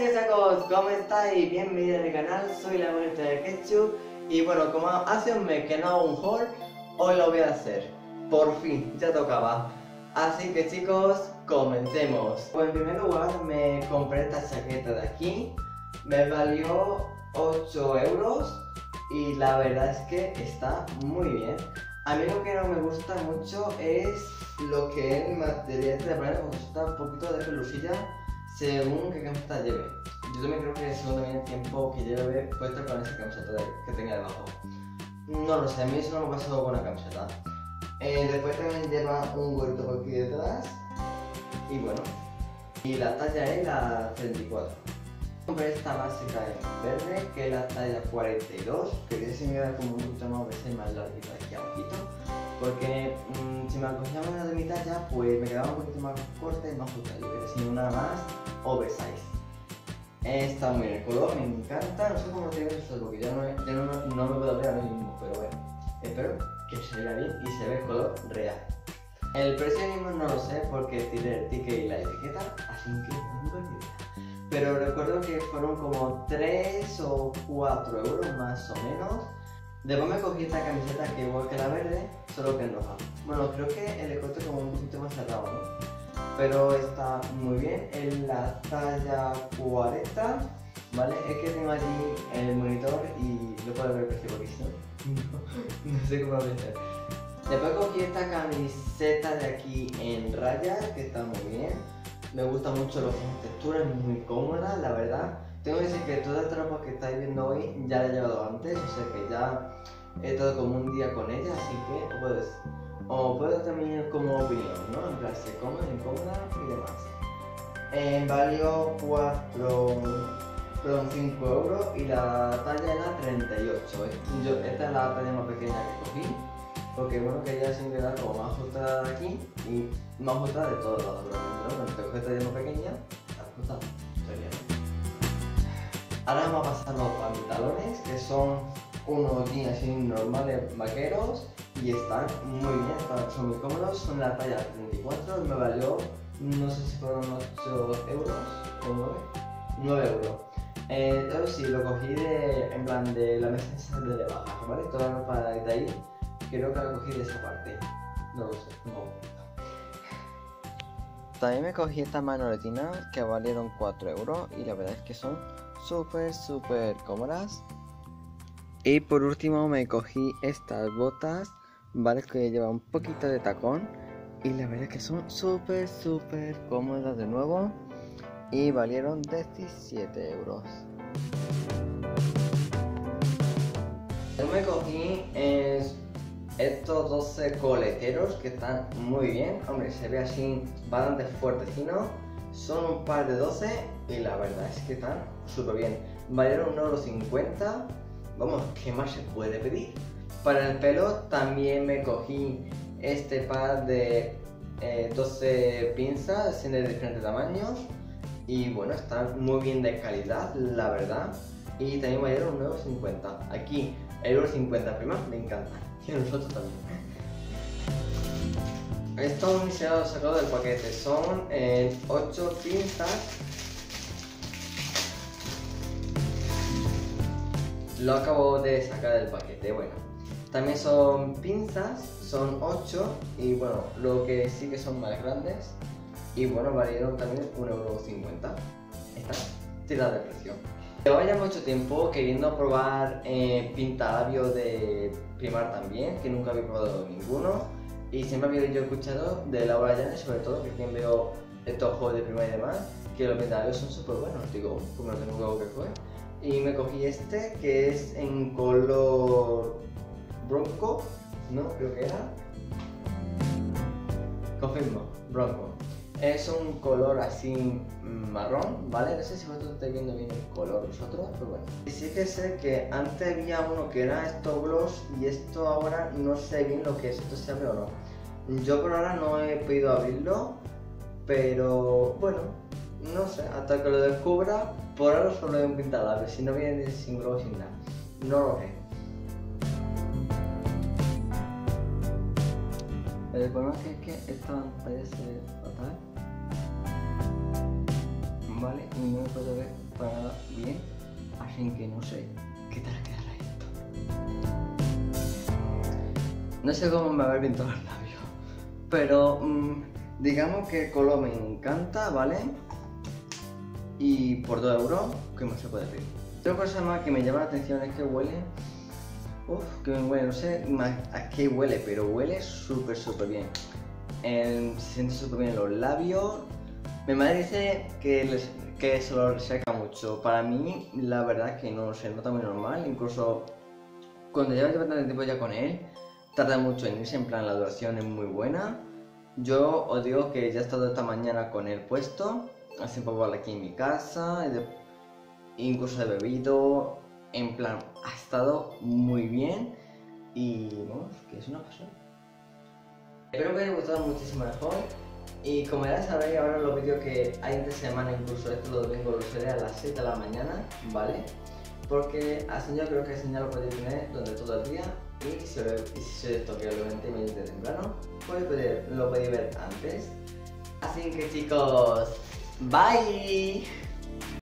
chicos, ¿cómo estáis? Bienvenidos a mi canal, soy la moneta de Ketchup y bueno, como hace un mes que no hago un haul, hoy lo voy a hacer. Por fin, ya tocaba. Así que chicos, comencemos. Pues en primer lugar me compré esta chaqueta de aquí, me valió 8 euros y la verdad es que está muy bien. A mí lo que no me gusta mucho es lo que es el material de poner, me gusta un poquito de pelusilla según qué camiseta lleve. Yo también creo que según también el tiempo que lleve puesta con esa camiseta que tenga debajo. No lo sé, a mí eso no me ha pasado con la camiseta. Eh, después también lleva un gorrito por aquí detrás. Y bueno. Y la talla es la 34. Compré esta básica en verde, que es la talla 42, que se me queda como un poquito más, veces más larguita aquí abajito. Porque mmm, si me acogía más de mi talla, pues me quedaba un poquito más corta y más justa. Yo quería una más oversize. Está muy bien el color, me encanta. No sé cómo te ves eso, porque yo no, yo no, no me puedo ver ahora mismo, pero bueno. Espero que se vea bien y se vea el color real. El precio mismo no lo sé porque tiré el ticket y la etiqueta, así que no tengo ni idea. Pero recuerdo que fueron como 3 o 4 euros más o menos. Después me cogí esta camiseta que igual que la verde, solo que en. Bueno, creo que el escote como un poquito más cerrado, ¿no? Pero está muy bien, en la talla 40, ¿vale? Es que tengo allí el monitor y no puedo ver porque no, no sé cómo lo voy a hacer. Después cogí esta camiseta de aquí en rayas, que está muy bien. Me gusta mucho la textura, es muy cómoda, la verdad. Tengo que decir que toda esta ropa que estáis viendo hoy ya la he llevado antes, o sea que ya he estado como un día con ella, así que pues, o puedo también como opinión, ¿no? En plan, se cómoda, incómoda y demás. Eh, valió 4, perdón, 5 euros y la talla era 38. Yo, esta es la talla más pequeña que cogí, porque bueno, quería siempre dar como más ajustada aquí y más ajustada de todos lados, ¿no? Cuando te talla más pequeña, ajustada, sería. Ahora vamos a pasar los pantalones, que son unos jeans normales vaqueros y están muy bien, son muy cómodos, son la talla 34, me valió, no sé si fueron 8 euros o 9, 9 euros. Eh, sí, lo cogí de, en plan de la mesa de baja, ¿vale? Toda la ropa de ahí, creo que lo cogí de esa parte, no lo sé, no. También me cogí estas manoletinas que valieron 4 euros y la verdad es que son súper súper cómodas. Y por último me cogí estas botas, vale, que lleva un poquito de tacón y la verdad es que son súper súper cómodas de nuevo y valieron 17 euros. Yo me cogí es estos 12 coleteros que están muy bien, hombre, se ve así bastante fuertecino. Son un par de 12 y la verdad es que están súper bien. Valieron 1,50€. Vamos, ¿qué más se puede pedir? Para el pelo también me cogí este par de 12 eh, pinzas de diferentes tamaños. Y bueno, están muy bien de calidad, la verdad. Y también valieron 1,50€. Aquí, el 1,50€ prima, me encanta. Y a nosotros también. Esto se ha sacado del paquete. Son 8 eh, pinzas Lo acabo de sacar del paquete, bueno. También son pinzas, son 8 y bueno, lo que sí que son más grandes. Y bueno, valieron también 1,50€. Está tirada de precio. Llevo ya mucho tiempo queriendo probar eh, pintalabios de Primar también, que nunca había probado ninguno. Y siempre había yo escuchado de Laura Llanes, sobre todo, que quien veo estos juegos de Primar y demás, que los pintalabios son súper buenos. Digo, como no tengo que fue. Y me cogí este que es en color bronco, ¿no? Creo que era. Confirmo, bronco. Es un color así marrón, ¿vale? No sé si vosotros estáis viendo bien el color vosotros, pero bueno. Y sí que sé que antes había uno que era esto gloss y esto ahora no sé bien lo que es, esto se abre o no. Yo por ahora no he podido abrirlo, pero bueno, no sé, hasta que lo descubra, por ahora solo hay un pintalabios, si no viene sin globo sin nada. No lo sé. El problema es que esta pantalla fatal. Vale, y no me puedo ver para bien, así que no sé qué tal quedará esto. No sé cómo me va a todos los labios, pero mm, digamos que el color me encanta, ¿vale? Y por 2 euros, ¿qué más se puede pedir? Otra cosa más que me llama la atención es que huele Uf, que huele, no sé a qué huele, pero huele súper, súper bien. se siente súper bien en los labios. Mi madre dice que, que se lo reseca mucho. Para mí, la verdad es que no se nota muy normal. Incluso cuando llevas bastante tiempo ya con él, tarda mucho en irse. En plan, la duración es muy buena. Yo os digo que ya he estado esta mañana con él puesto. Hace un poco aquí en mi casa. Incluso he bebido en plan, ha estado muy bien y vamos, que es una pasión. Espero que os haya gustado muchísimo el haul y como ya sabéis ahora los vídeos que hay entre semana, incluso este domingo los haré a las 7 de la mañana, ¿vale? Porque así yo creo que el señal lo podéis tener durante todo el día y si, y si esto lo de temprano, pues lo podéis ver antes. Así que chicos, bye.